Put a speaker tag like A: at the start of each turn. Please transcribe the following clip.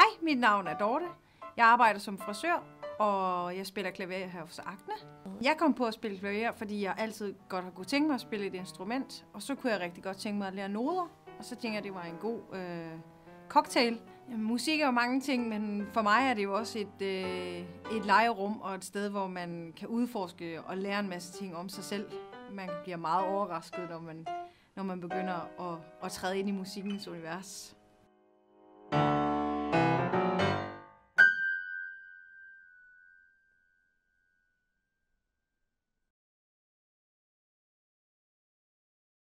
A: Hej, mit navn er Dorte. Jeg arbejder som frisør, og jeg spiller klaver her hos Akne. Jeg kom på at spille klaver, fordi jeg altid godt har kunne tænke mig at spille et instrument, og så kunne jeg rigtig godt tænke mig at lære noder, og så tænkte jeg, at det var en god øh, cocktail. Jamen, musik er jo mange ting, men for mig er det jo også et, øh, et legerum og et sted, hvor man kan udforske og lære en masse ting om sig selv. Man bliver meget overrasket, når man, når man begynder at, at træde ind i musikkens univers.